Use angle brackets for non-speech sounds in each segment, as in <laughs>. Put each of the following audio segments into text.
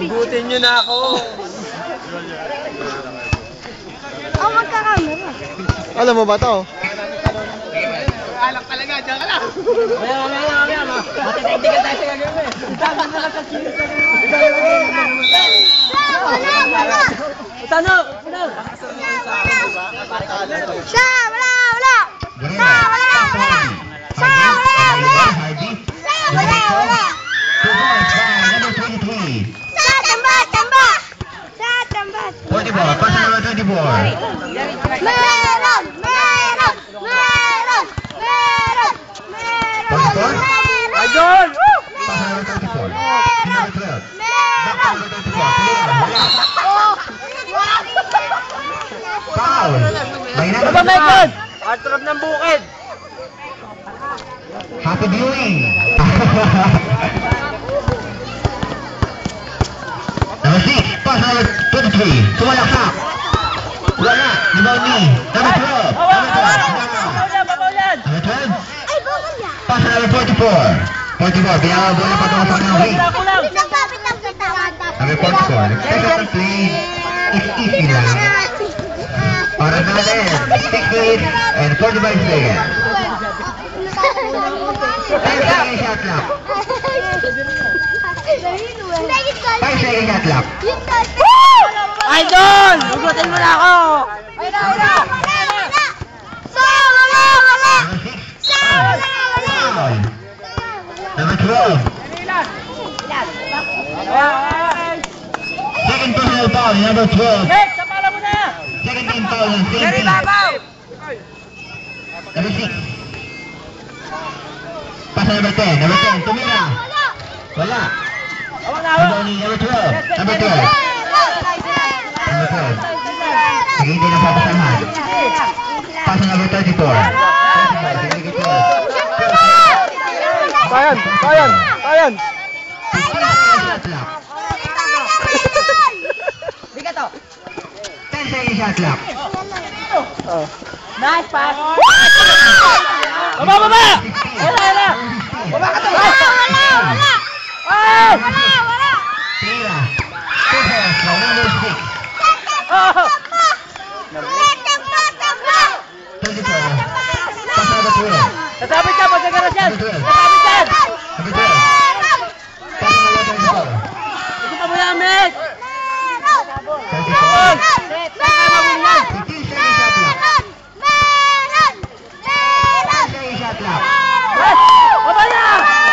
Hugutin nyo na ako. Ako magkakamera. Alam mo ba to? Alak talaga, dyan ka lang. Maya, maya, maya, maya. Matititigan tayo sa gagawin eh. Na lang sa kilis sa Wala, wala. Tano, tano. Siya, wala, wala. lagi. Saya tambah, tambah. Saya tambah. Oh di bawah, pasang dulu tuh di bawah. Melon, melon, melon, melon, melon. Ajun. Pasang dulu tuh di bawah. Melon, melon, melon. Mainan apa Michael? Atrap ng. Happy viewing. <laughs> faz nada, todo feliz. Tu vai achar. Ulana, di bawah ni. Nama tu. Nama tu. Passa na ponte por. Ponte por. Tem a bola para dar uma panela aí. Sabe ponte por. Pega a play. Istina. Para na lente. Ticket. And ponte vai ser. Pega a play. 5 seconds shot clock. Idol! Hugutin mo na ako. Wala, wala. Sa, wala, wala. Number 6. Sa, wala, wala. Foul. Number 12. Second personal foul, number 12. Next, sapala mo na. Second team foul ng same Jerry team. Babaw. Number 6. Pass na number 10. Number 10, tumira. Wala. Wala. Number 12. Number Nice pass. Oh! 24. Pass na number 12. Nasabit ka, pagka ka na dyan. Number 12. Nasabit yan. Number 12. Pass na number 34. Gusto pa mo yan, Miss. 34. 15 Meron! seconds shot clock. Meron! Meron! 10 seconds shot clock. Yes! Baba na!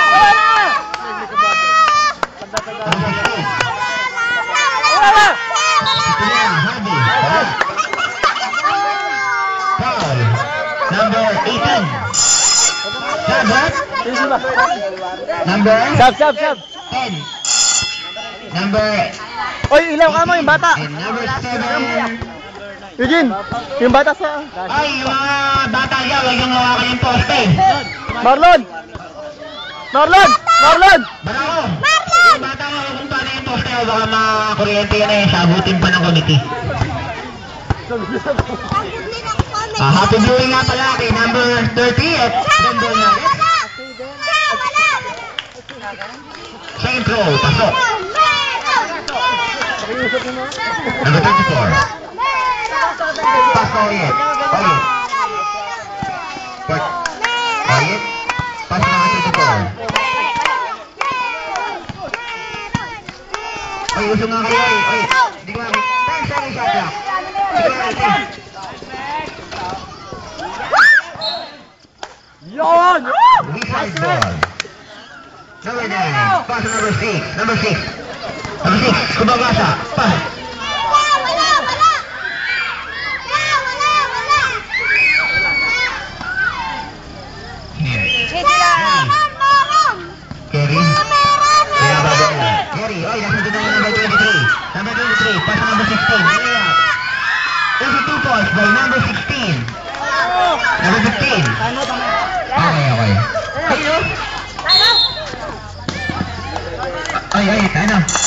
Baba na! Number 16. Baba na! Tira. Harvey. Wala. Foul. Number 18. Number? Number? Sab, sab, sab. 10. Number Oy, ilaw ka mo yung bata. and number 7. Eugene, yung bata sa... Ay, yung mga bata dyan, huwag yung hawakan yung poste. Marlon! Marlon! Marlon! Barako! Yung bata huwag kung paano yung poste, o baka makakuryente yan eh, sagutin pa ng committee. Ah, happy viewing nga pala kay number 30 at rin. Second throw, pasok. Number 34. Pass na ulit. Ulit. Port. Ulit. Pass na number 34. Ay, usong nga kayo. Ay. Hindi ko alam. 10 seconds shot clock. Yon! Ball. Number 9. Pass number 6. Number 6. Number 6. Kubabasa. Pass. Stanley, pass number 16. Layup. Easy two balls by number 16. Number 15. Okay, okay. Ay, ay, ay, ano?